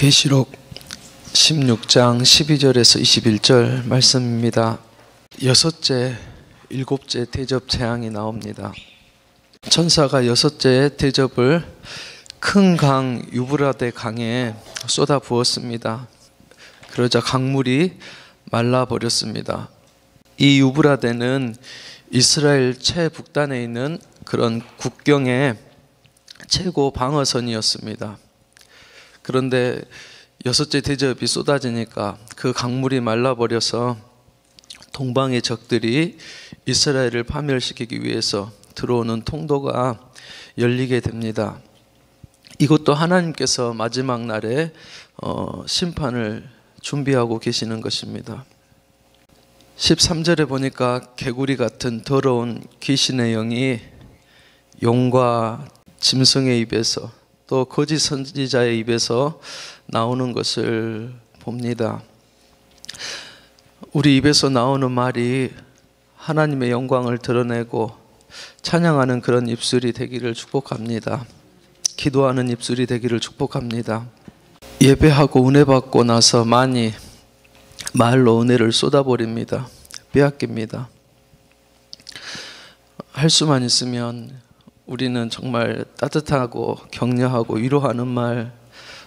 계시록 16장 12절에서 21절 말씀입니다. 여섯째, 일곱째 대접 재앙이 나옵니다. 천사가 여섯째 대접을 큰 강 유브라데 강에 쏟아 부었습니다. 그러자 강물이 말라 버렸습니다. 이 유브라데는 이스라엘 최북단에 있는 그런 국경의 최고 방어선이었습니다. 그런데 여섯째 대접이 쏟아지니까 그 강물이 말라버려서 동방의 적들이 이스라엘을 파멸시키기 위해서 들어오는 통도가 열리게 됩니다. 이것도 하나님께서 마지막 날에 어, 심판을 준비하고 계시는 것입니다. 13절에 보니까 개구리 같은 더러운 귀신의 영이 용과 짐승의 입에서 또 거짓 선지자의 입에서 나오는 것을 봅니다. 우리 입에서 나오는 말이 하나님의 영광을 드러내고 찬양하는 그런 입술이 되기를 축복합니다. 기도하는 입술이 되기를 축복합니다. 예배하고 은혜 받고 나서 많이 말로 은혜를 쏟아버립니다. 빼앗깁니다. 할 수만 있으면 우리는 정말 따뜻하고 격려하고 위로하는 말,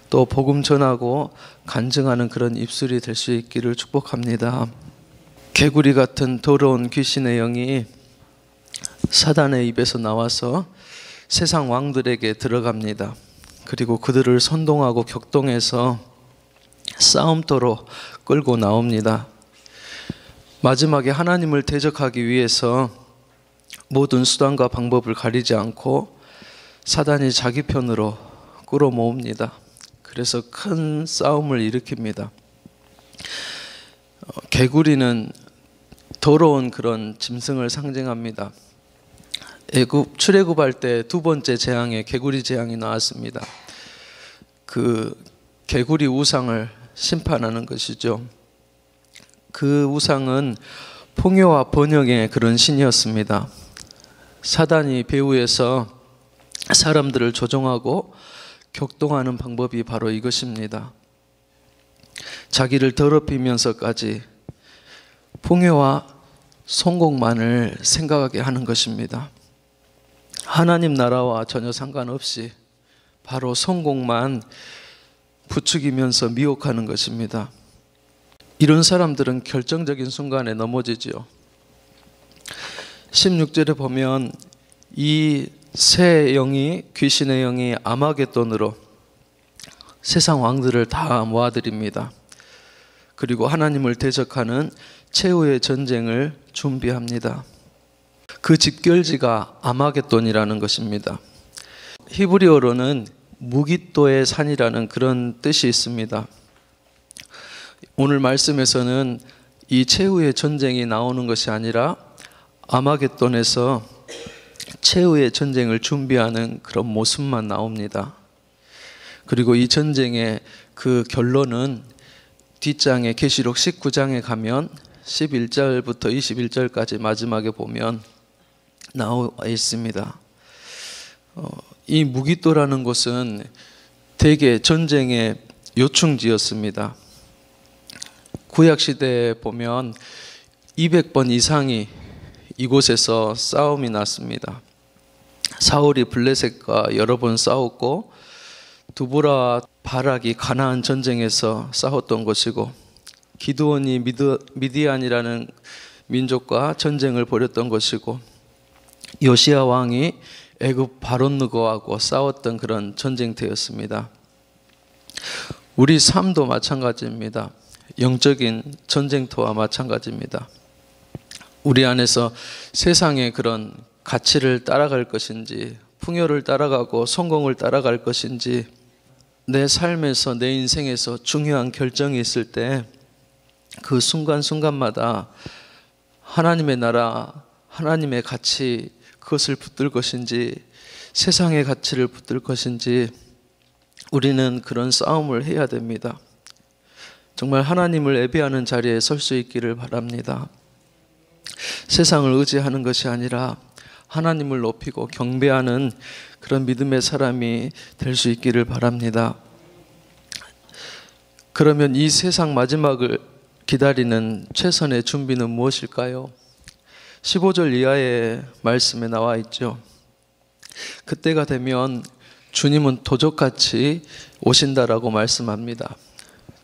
또 복음 전하고 간증하는 그런 입술이 될 수 있기를 축복합니다. 개구리 같은 더러운 귀신의 영이 사단의 입에서 나와서 세상 왕들에게 들어갑니다. 그리고 그들을 선동하고 격동해서 싸움터로 끌고 나옵니다. 마지막에 하나님을 대적하기 위해서 모든 수단과 방법을 가리지 않고 사단이 자기 편으로 끌어모읍니다. 그래서 큰 싸움을 일으킵니다. 어, 개구리는 더러운 그런 짐승을 상징합니다. 애굽 출애굽할 때 두 번째 재앙에 개구리 재앙이 나왔습니다. 그 개구리 우상을 심판하는 것이죠. 그 우상은 풍요와 번영의 그런 신이었습니다. 사단이 배후에서 사람들을 조종하고 격동하는 방법이 바로 이것입니다. 자기를 더럽히면서까지 풍요와 성공만을 생각하게 하는 것입니다. 하나님 나라와 전혀 상관없이 바로 성공만 부추기면서 미혹하는 것입니다. 이런 사람들은 결정적인 순간에 넘어지지요. 16절에 보면 이 새 영이 귀신의 영이 아마겟돈으로 세상 왕들을 다 모아들입니다. 그리고 하나님을 대적하는 최후의 전쟁을 준비합니다. 그 집결지가 아마겟돈이라는 것입니다. 히브리어로는 무기또의 산이라는 그런 뜻이 있습니다. 오늘 말씀에서는 이 최후의 전쟁이 나오는 것이 아니라 아마겟돈에서 최후의 전쟁을 준비하는 그런 모습만 나옵니다. 그리고 이 전쟁의 그 결론은 뒷장에 계시록 19장에 가면 11절부터 21절까지 마지막에 보면 나와 있습니다. 어, 이 무기또라는 곳은 대개 전쟁의 요충지였습니다. 구약 시대에 보면 200번 이상이 이곳에서 싸움이 났습니다. 사울이 블레셋과 여러 번 싸웠고 두보라와 바락이 가나안 전쟁에서 싸웠던 것이고 기드온이 미드, 미디안이라는 민족과 전쟁을 벌였던 것이고 요시아 왕이 애굽 바론느고하고 싸웠던 그런 전쟁터였습니다. 우리 삶도 마찬가지입니다. 영적인 전쟁터와 마찬가지입니다. 우리 안에서 세상의 그런 가치를 따라갈 것인지, 풍요를 따라가고 성공을 따라갈 것인지, 내 삶에서, 내 인생에서 중요한 결정이 있을 때, 그 순간순간마다 하나님의 나라, 하나님의 가치, 그것을 붙들 것인지, 세상의 가치를 붙들 것인지, 우리는 그런 싸움을 해야 됩니다. 정말 하나님을 예배하는 자리에 설 수 있기를 바랍니다. 세상을 의지하는 것이 아니라 하나님을 높이고 경배하는 그런 믿음의 사람이 될 수 있기를 바랍니다. 그러면 이 세상 마지막을 기다리는 최선의 준비는 무엇일까요? 15절 이하의 말씀에 나와 있죠. 그때가 되면 주님은 도적같이 오신다라고 말씀합니다.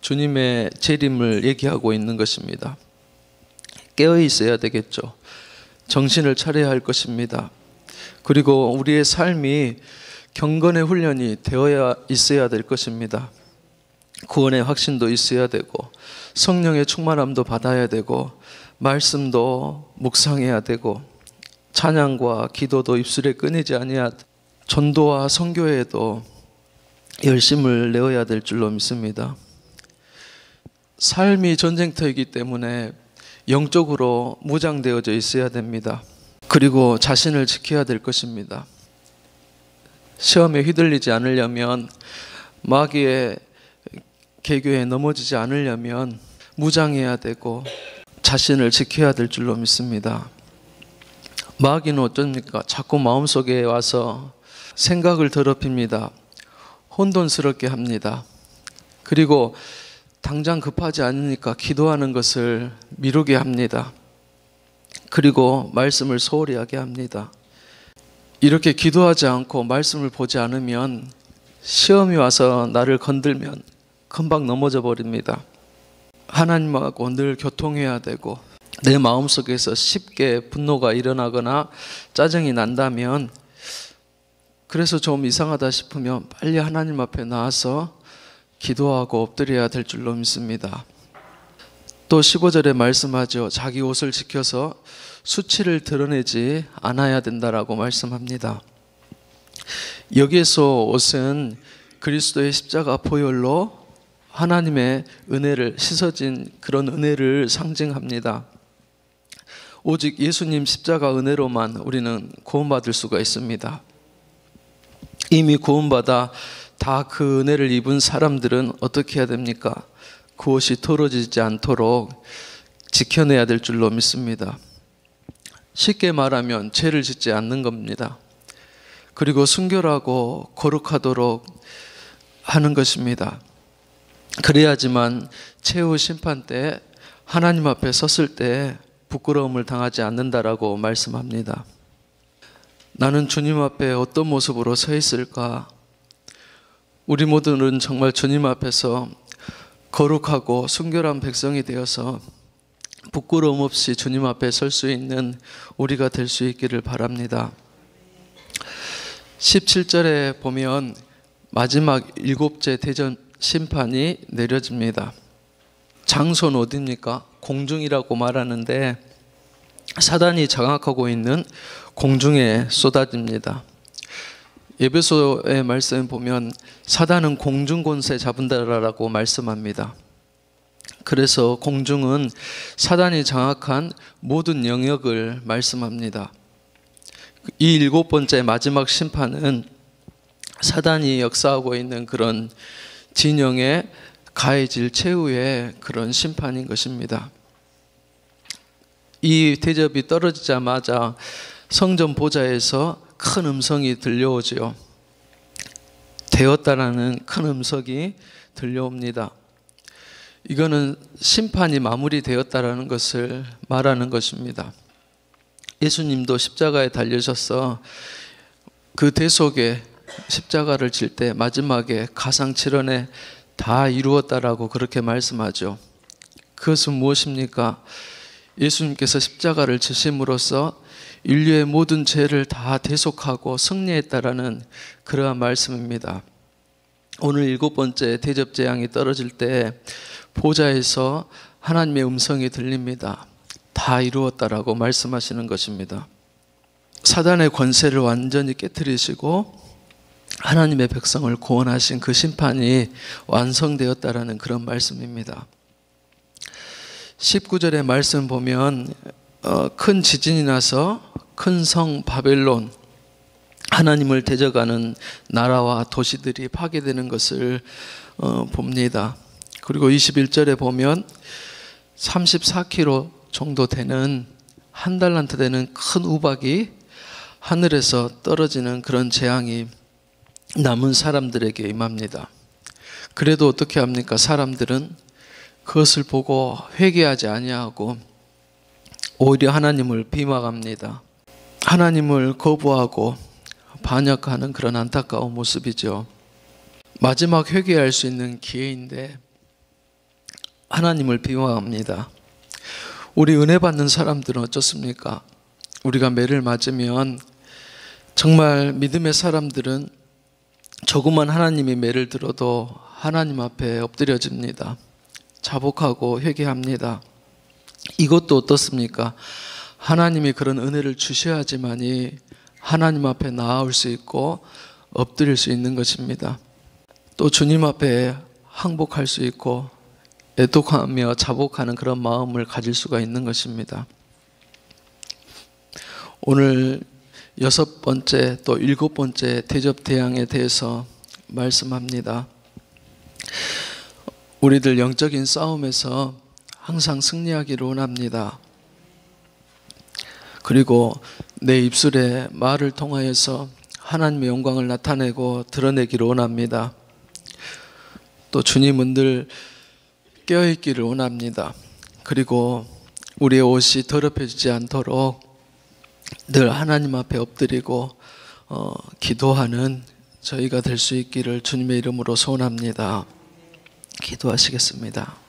주님의 재림을 얘기하고 있는 것입니다. 깨어 있어야 되겠죠. 정신을 차려야 할 것입니다. 그리고 우리의 삶이 경건의 훈련이 되어야 있어야 될 것입니다. 구원의 확신도 있어야 되고 성령의 충만함도 받아야 되고 말씀도 묵상해야 되고 찬양과 기도도 입술에 끊이지 아니하 전도와 선교에도 열심을 내어야 될 줄로 믿습니다. 삶이 전쟁터이기 때문에 영적으로 무장되어져 있어야 됩니다. 그리고 자신을 지켜야 될 것입니다. 시험에 휘둘리지 않으려면 마귀의 개교에 넘어지지 않으려면 무장해야 되고 자신을 지켜야 될 줄로 믿습니다. 마귀는 어쩝니까? 자꾸 마음속에 와서 생각을 더럽힙니다. 혼돈스럽게 합니다. 그리고 당장 급하지 않으니까 기도하는 것을 미루게 합니다. 그리고 말씀을 소홀히 하게 합니다. 이렇게 기도하지 않고 말씀을 보지 않으면 시험이 와서 나를 건들면 금방 넘어져 버립니다. 하나님하고 늘 교통해야 되고 내 마음속에서 쉽게 분노가 일어나거나 짜증이 난다면 그래서 좀 이상하다 싶으면 빨리 하나님 앞에 나와서 기도하고 엎드려야 될 줄로 믿습니다. 또 15절에 말씀하죠. 자기 옷을 지켜서 수치를 드러내지 않아야 된다라고 말씀합니다. 여기에서 옷은 그리스도의 십자가 보혈로 하나님의 은혜를 씻어진 그런 은혜를 상징합니다. 오직 예수님 십자가 은혜로만 우리는 구원받을 수가 있습니다. 이미 구원받아 다 그 은혜를 입은 사람들은 어떻게 해야 됩니까? 그 옷이 떨어지지 않도록 지켜내야 될 줄로 믿습니다. 쉽게 말하면 죄를 짓지 않는 겁니다. 그리고 순결하고 거룩하도록 하는 것입니다. 그래야지만 최후 심판 때 하나님 앞에 섰을 때 부끄러움을 당하지 않는다라고 말씀합니다. 나는 주님 앞에 어떤 모습으로 서 있을까? 우리 모두는 정말 주님 앞에서 거룩하고 순결한 백성이 되어서 부끄러움 없이 주님 앞에 설 수 있는 우리가 될 수 있기를 바랍니다. 17절에 보면 마지막 일곱째 대전 심판이 내려집니다. 장소는 어디입니까? 공중이라고 말하는데 사단이 장악하고 있는 공중에 쏟아집니다. 예배소의 말씀 보면 사단은 공중 권세 잡은다라고 말씀합니다. 그래서 공중은 사단이 장악한 모든 영역을 말씀합니다. 이 일곱 번째 마지막 심판은 사단이 역사하고 있는 그런 진영에 가해질 최후의 그런 심판인 것입니다. 이 대접이 떨어지자마자 성전 보좌에서 큰 음성이 들려오지요. 되었다라는 큰 음성이 들려옵니다. 이거는 심판이 마무리되었다라는 것을 말하는 것입니다. 예수님도 십자가에 달려셔서 그 대속에 십자가를 질 때 마지막에 가상 7원에 다 이루었다라고 그렇게 말씀하죠. 그것은 무엇입니까? 예수님께서 십자가를 지심으로써 인류의 모든 죄를 다 대속하고 승리했다라는 그러한 말씀입니다. 오늘 일곱 번째 대접 재앙이 떨어질 때 보좌에서 하나님의 음성이 들립니다. 다 이루었다라고 말씀하시는 것입니다. 사단의 권세를 완전히 깨뜨리시고 하나님의 백성을 구원하신 그 심판이 완성되었다라는 그런 말씀입니다. 19절의 말씀 보면 어, 큰 지진이 나서 큰 성 바벨론 하나님을 대적하는 나라와 도시들이 파괴되는 것을 어, 봅니다. 그리고 21절에 보면 34km 정도 되는 한 달란트 되는 큰 우박이 하늘에서 떨어지는 그런 재앙이 남은 사람들에게 임합니다. 그래도 어떻게 합니까? 사람들은 그것을 보고 회개하지 아니하고 오히려 하나님을 비방합니다. 하나님을 거부하고 반역하는 그런 안타까운 모습이죠. 마지막 회개할 수 있는 기회인데 하나님을 비방합니다. 우리 은혜 받는 사람들은 어떻습니까? 우리가 매를 맞으면 정말 믿음의 사람들은 조그만 하나님이 매를 들어도 하나님 앞에 엎드려집니다. 자복하고 회개합니다. 이것도 어떻습니까? 하나님이 그런 은혜를 주셔야지만이 하나님 앞에 나아올 수 있고 엎드릴 수 있는 것입니다. 또 주님 앞에 항복할 수 있고 애독하며 자복하는 그런 마음을 가질 수가 있는 것입니다. 오늘 여섯 번째 또 일곱 번째 대접 대항에 대해서 말씀합니다. 우리들 영적인 싸움에서 항상 승리하기를 원합니다. 그리고 내 입술에 말을 통하여서 하나님의 영광을 나타내고 드러내기를 원합니다. 또 주님은 늘 깨어있기를 원합니다. 그리고 우리의 옷이 더럽혀지지 않도록 늘 하나님 앞에 엎드리고 어, 기도하는 저희가 될 수 있기를 주님의 이름으로 소원합니다. 기도하시겠습니다.